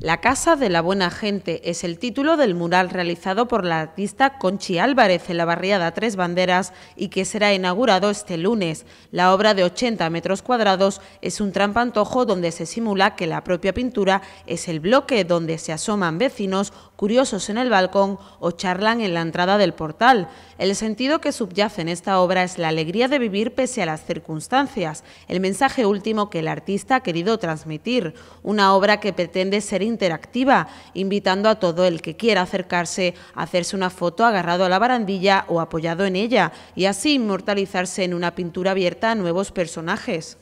La Casa de la Buena Gente es el título del mural realizado por la artista Conchi Álvarez en la barriada Tres Banderas y que será inaugurado este lunes. La obra de 80 metros cuadrados es un trampantojo donde se simula que la propia pintura es el bloque donde se asoman vecinos curiosos en el balcón o charlan en la entrada del portal. El sentido que subyace en esta obra es la alegría de vivir pese a las circunstancias, el mensaje último que el artista ha querido transmitir, una obra que pretende ser interactiva, invitando a todo el que quiera acercarse a hacerse una foto agarrado a la barandilla o apoyado en ella y así inmortalizarse en una pintura abierta a nuevos personajes.